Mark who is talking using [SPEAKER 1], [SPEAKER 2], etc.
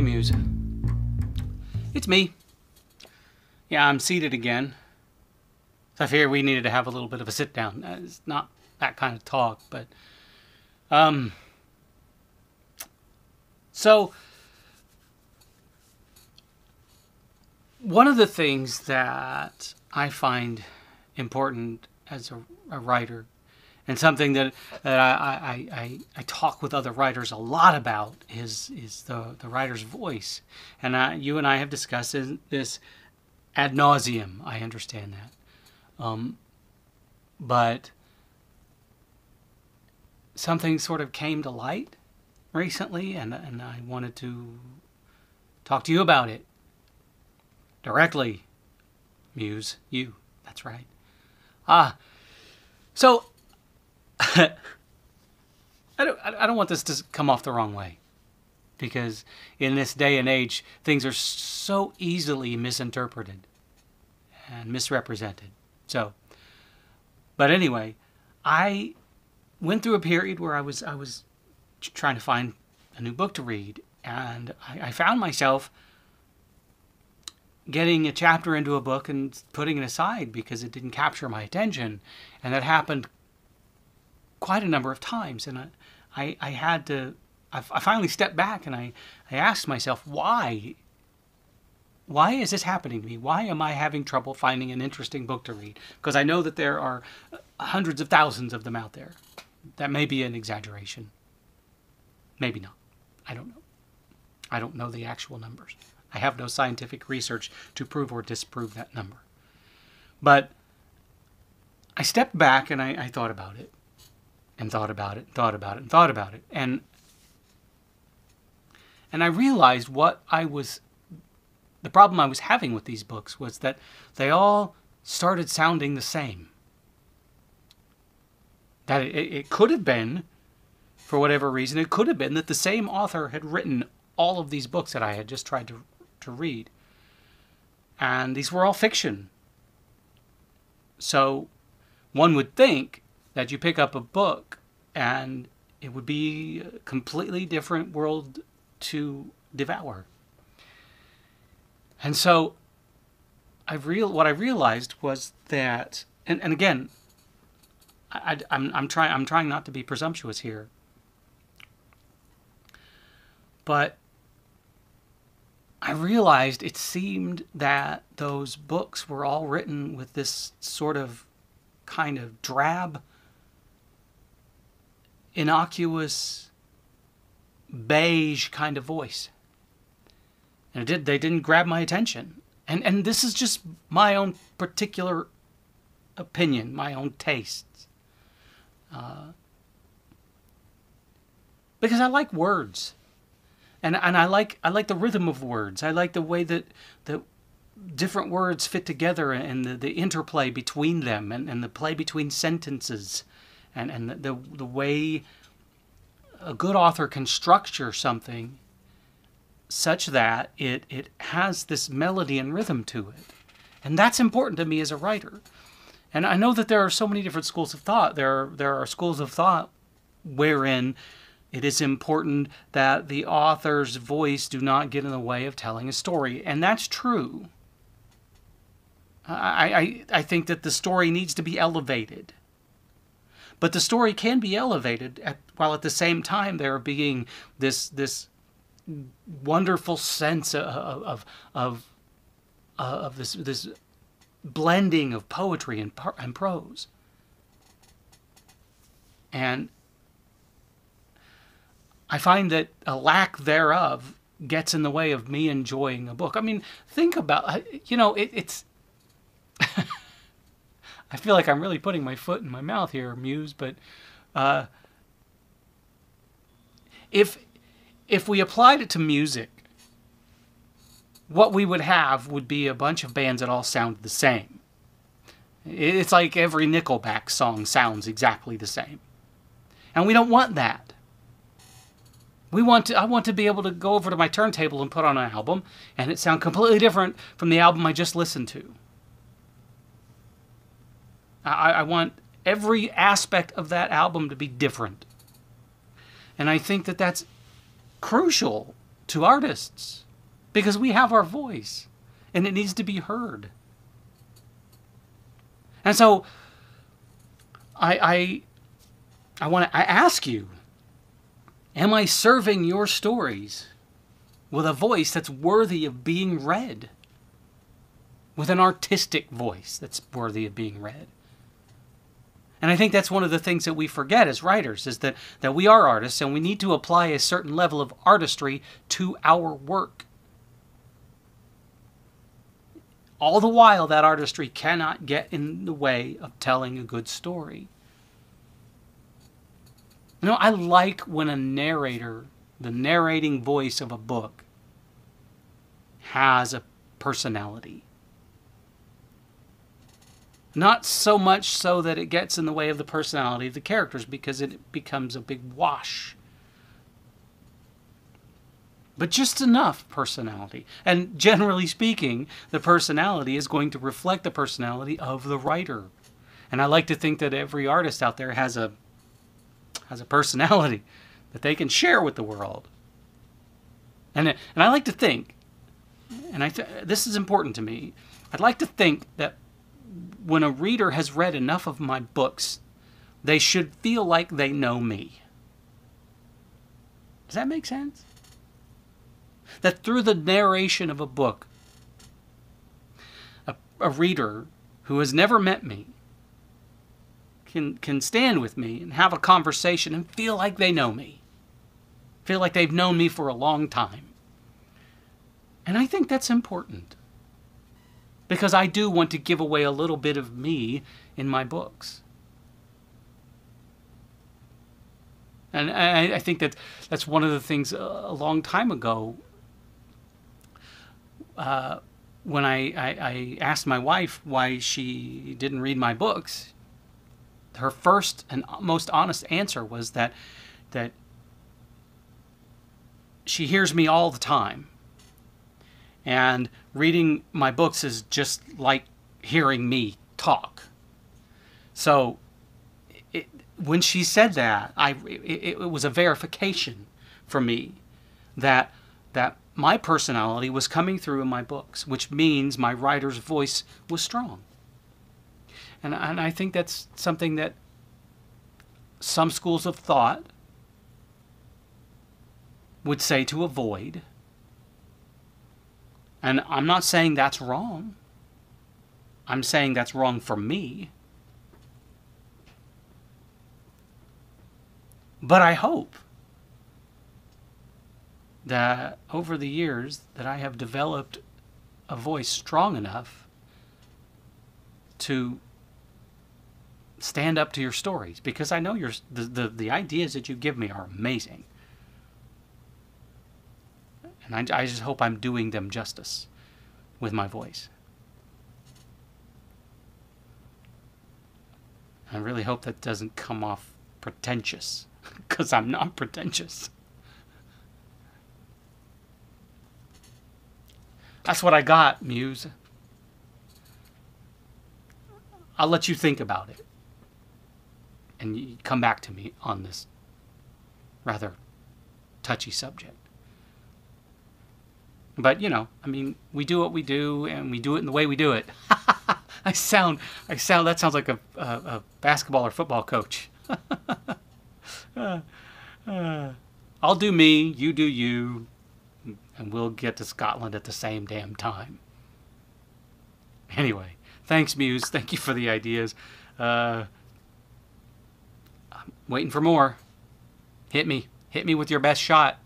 [SPEAKER 1] Muse. It's me. Yeah, I'm seated again. So I fear we needed to have a little bit of a sit down. Uh, It's not that kind of talk, but um. So one of the things that I find important as a, a writer, and something that, that I, I, I, I talk with other writers a lot about, is is the, the writer's voice. And I, you and I have discussed this- ad nauseum. I understand that. Um, but something sort of came to light recently, and, and I wanted to talk to you about it directly. Muse, you. That's right. Ah, so I don't. I don't want this to come off the wrong way, because in this day and age, things are so easily misinterpreted and misrepresented. So, but anyway, I went through a period where I was I was trying to find a new book to read, and I, I found myself getting a chapter into a book and putting it aside because it didn't capture my attention, and that happened quite a number of times, and I I, I had to I, I finally stepped back and I I asked myself why. Why is this happening to me? Why am I having trouble finding an interesting book to read? Because I know that there are uh, hundreds of thousands of them out there. That may be an exaggeration. Maybe not. I don't know. I don't know the actual numbers. I have no scientific research to prove or disprove that number. But I stepped back and I, I thought about it, and thought about it, thought about it, and thought about it, and and I realized what I was the problem I was having with these books was that they all started sounding the same. That it, it could have been, for whatever reason, it could have been that the same author had written all of these books that I had just tried to, to read. And these were all fiction. So one would think that you pick up a book and it would be a completely different world to devour. And so I real what I realized was that and, and again I, I, am I'm trying I'm trying not to be presumptuous here. But I realized it seemed that those books were all written with this sort of kind of drab, innocuous, beige kind of voice. And it did they didn't grab my attention. And and this is just my own particular opinion, my own tastes. Uh, because I like words and and I like I like the rhythm of words. I like the way that that different words fit together and the, the interplay between them and, and the play between sentences and, and the, the way a good author can structure something such that it it has this melody and rhythm to it. And that's important to me as a writer. And I know that there are so many different schools of thought. There are, there are schools of thought wherein it is important that the author's voice do not get in the way of telling a story. And that's true. I, I, I think that the story needs to be elevated. But the story can be elevated at, while at the same time there being this, this wonderful sense of, of, of, of this, this blending of poetry and, and prose. And I find that a lack thereof gets in the way of me enjoying a book. I mean, think about, uh, you know, it, it's. I feel like I'm really putting my foot in my mouth here, Muse, but uh, if if we applied it to music, what we would have would be a bunch of bands that all sound the same. It's like every Nickelback song sounds exactly the same. And we don't want that. We want to I want to be able to go over to my turntable and put on an album and it sound completely different from the album I just listened to. I, I want every aspect of that album to be different. And I think that that's crucial to artists. because we have our voice and it needs to be heard. And so I I I want to I ask you am I serving your stories with a voice that's worthy of being read? With an artistic voice that's worthy of being read. And I think that's one of the things that we forget as writers is that, that we are artists and we need to apply a certain level of artistry to our work. All the while, that artistry cannot get in the way of telling a good story. You know, I like when a narrator, the narrating voice of a book, has a personality. Not so much so that it gets in the way of the personality of the characters because it becomes a big wash but just enough personality. And generally speaking, the personality is going to reflect the personality of the writer. And I like to think that every artist out there has a has a personality that they can share with the world. And and I like to think, and I th- this is important to me. I'd like to think that when a reader has read enough of my books, they should feel like they know me. Does that make sense? that through the narration of a book, a, a reader who has never met me can, can stand with me and have a conversation and feel like they know me, feel like they've known me for a long time. And I think that's important because I do want to give away a little bit of me in my books. And I, I, think that that's one of the things a long time ago uh, when I, I, I asked my wife why she didn't read my books, her first and most honest answer was that that she hears me all the time. And reading my books is just like hearing me talk. So it, when she said that, I it, it was a verification for me that that my personality was coming through in my books, which means my writer's voice was strong. And, and I think that's something that some schools of thought would say to avoid. And I'm not saying that's wrong. I'm saying that's wrong for me. But I hope that over the years that I have developed a voice strong enough to stand up to your stories because I know your the, the, the ideas that you give me are amazing. And I, I just hope I'm doing them justice with my voice. I really hope that doesn't come off pretentious because I'm not pretentious. That's what I got, Muse. I'll let you think about it. And come back to me on this rather touchy subject. But, you know, I mean, we do what we do and we do it in the way we do it. I sound, I sound, that sounds like a, a, a basketball or football coach. uh, uh, I'll do me, you do you, and we'll get to Scotland at the same damn time. Anyway, thanks, Muse. Thank you for the ideas. Uh, I'm waiting for more. Hit me. Hit me with your best shot.